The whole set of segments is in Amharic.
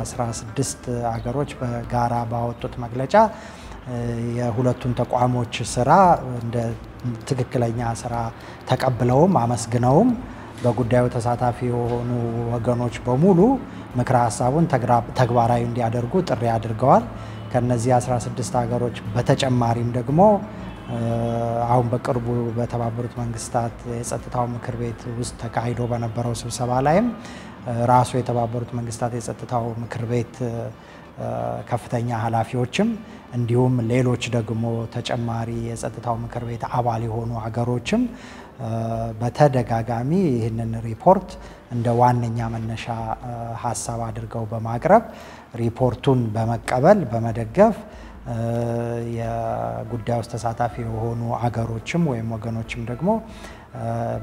16 አገሮች በጋራ ባወጡት መግለጫ የሁለቱን ተቋሞች ስራ እንደ ትክክለኛ ስራ ተቀብለውም አመስግነውም በጉዳዩ ተሳታፊ የሆኑ ወገኖች በሙሉ ምክረ ሀሳቡን ተግባራዊ እንዲያደርጉ ጥሪ አድርገዋል። ከነዚህ 16 ሀገሮች በተጨማሪም ደግሞ አሁን በቅርቡ በተባበሩት መንግስታት የጸጥታው ምክር ቤት ውስጥ ተካሂዶ በነበረው ስብሰባ ላይም ራሱ የተባበሩት መንግስታት የጸጥታው ምክር ቤት ከፍተኛ ኃላፊዎችም እንዲሁም ሌሎች ደግሞ ተጨማሪ የጸጥታው ምክር ቤት አባል የሆኑ ሀገሮችም በተደጋጋሚ ይህንን ሪፖርት እንደ ዋነኛ መነሻ ሀሳብ አድርገው በማቅረብ ሪፖርቱን በመቀበል በመደገፍ የጉዳይ ውስጥ ተሳታፊ የሆኑ አገሮችም ወይም ወገኖችም ደግሞ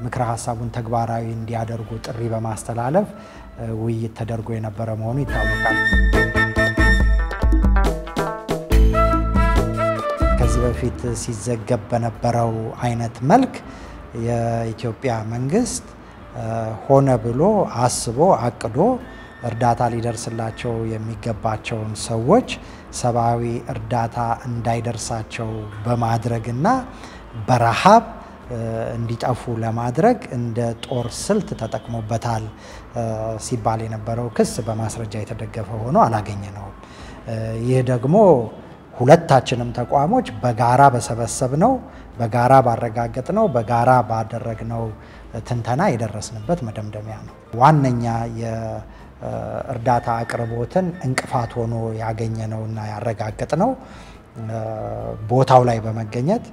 ምክረ ሀሳቡን ተግባራዊ እንዲያደርጉ ጥሪ በማስተላለፍ ውይይት ተደርጎ የነበረ መሆኑ ይታወቃል። ከዚህ በፊት ሲዘገብ በነበረው አይነት መልክ የኢትዮጵያ መንግስት ሆነ ብሎ አስቦ አቅዶ እርዳታ ሊደርስላቸው የሚገባቸውን ሰዎች ሰብአዊ እርዳታ እንዳይደርሳቸው በማድረግና በረሃብ እንዲጠፉ ለማድረግ እንደ ጦር ስልት ተጠቅሞበታል ሲባል የነበረው ክስ በማስረጃ የተደገፈ ሆኖ አላገኘ ነው። ይህ ደግሞ ሁለታችንም ተቋሞች በጋራ በሰበሰብ ነው፣ በጋራ ባረጋገጥ ነው፣ በጋራ ባደረግነው ትንተና የደረስንበት መደምደሚያ ነው። ዋነኛ የእርዳታ አቅርቦትን እንቅፋት ሆኖ ያገኘ ነው እና ያረጋገጥ ነው ቦታው ላይ በመገኘት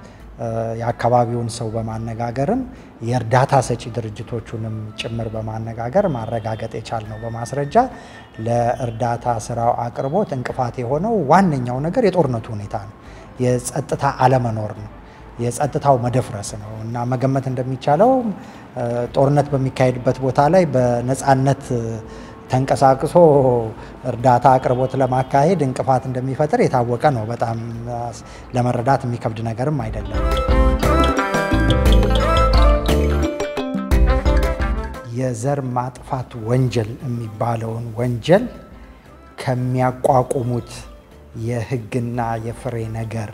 የአካባቢውን ሰው በማነጋገርም የእርዳታ ሰጪ ድርጅቶቹንም ጭምር በማነጋገር ማረጋገጥ የቻልነው በማስረጃ ለእርዳታ ስራው አቅርቦት እንቅፋት የሆነው ዋነኛው ነገር የጦርነቱ ሁኔታ ነው። የጸጥታ አለመኖር ነው። የጸጥታው መደፍረስ ነው እና መገመት እንደሚቻለው ጦርነት በሚካሄድበት ቦታ ላይ በነፃነት ተንቀሳቅሶ እርዳታ አቅርቦት ለማካሄድ እንቅፋት እንደሚፈጥር የታወቀ ነው። በጣም ለመረዳት የሚከብድ ነገርም አይደለም። የዘር ማጥፋት ወንጀል የሚባለውን ወንጀል ከሚያቋቁሙት የሕግና የፍሬ ነገር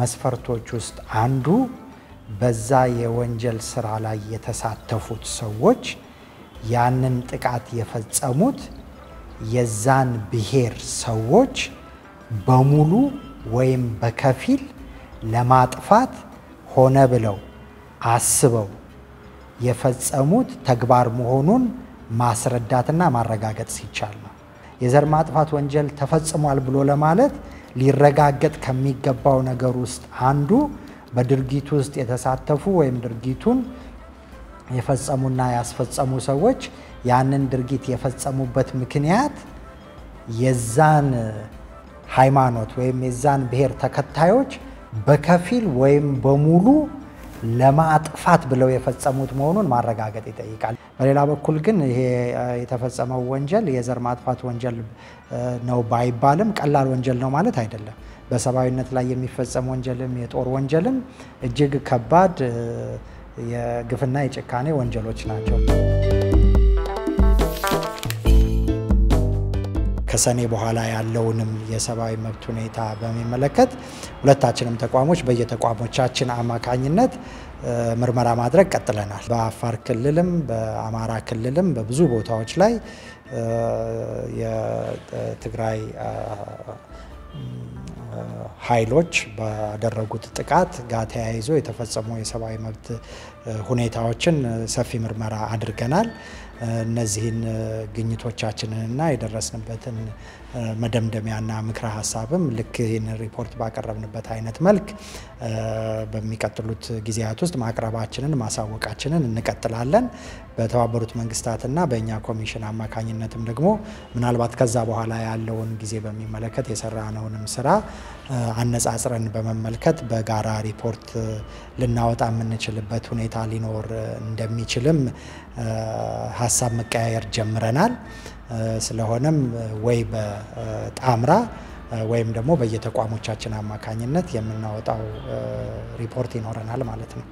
መስፈርቶች ውስጥ አንዱ በዛ የወንጀል ስራ ላይ የተሳተፉት ሰዎች ያንን ጥቃት የፈጸሙት የዛን ብሔር ሰዎች በሙሉ ወይም በከፊል ለማጥፋት ሆነ ብለው አስበው የፈጸሙት ተግባር መሆኑን ማስረዳትና ማረጋገጥ ሲቻል ነው። የዘር ማጥፋት ወንጀል ተፈጽሟል ብሎ ለማለት ሊረጋገጥ ከሚገባው ነገር ውስጥ አንዱ በድርጊቱ ውስጥ የተሳተፉ ወይም ድርጊቱን የፈጸሙና ያስፈጸሙ ሰዎች ያንን ድርጊት የፈጸሙበት ምክንያት የዛን ሃይማኖት ወይም የዛን ብሔር ተከታዮች በከፊል ወይም በሙሉ ለማጥፋት ብለው የፈጸሙት መሆኑን ማረጋገጥ ይጠይቃል። በሌላ በኩል ግን ይሄ የተፈጸመው ወንጀል የዘር ማጥፋት ወንጀል ነው ባይባልም ቀላል ወንጀል ነው ማለት አይደለም። በሰብአዊነት ላይ የሚፈጸም ወንጀልም የጦር ወንጀልም እጅግ ከባድ የግፍና የጭካኔ ወንጀሎች ናቸው። ከሰኔ በኋላ ያለውንም የሰብአዊ መብት ሁኔታ በሚመለከት ሁለታችንም ተቋሞች በየተቋሞቻችን አማካኝነት ምርመራ ማድረግ ቀጥለናል። በአፋር ክልልም በአማራ ክልልም በብዙ ቦታዎች ላይ የትግራይ ኃይሎች ባደረጉት ጥቃት ጋር ተያይዞ የተፈጸሙ የሰብአዊ መብት ሁኔታዎችን ሰፊ ምርመራ አድርገናል። እነዚህን ግኝቶቻችንንና የደረስንበትን መደምደሚያና ምክረ ሀሳብም ልክ ይህን ሪፖርት ባቀረብንበት አይነት መልክ በሚቀጥሉት ጊዜያት ውስጥ ማቅረባችንን ማሳወቃችንን እንቀጥላለን። በተባበሩት መንግስታትና በእኛ ኮሚሽን አማካኝነትም ደግሞ ምናልባት ከዛ በኋላ ያለውን ጊዜ በሚመለከት የሰራነውንም ስራ አነጻጽረን በመመልከት በጋራ ሪፖርት ልናወጣ የምንችልበት ሁኔታ ሊኖር እንደሚችልም ሀሳብ መቀያየር ጀምረናል። ስለሆነም ወይ በጣምራ ወይም ደግሞ በየተቋሞቻችን አማካኝነት የምናወጣው ሪፖርት ይኖረናል ማለት ነው።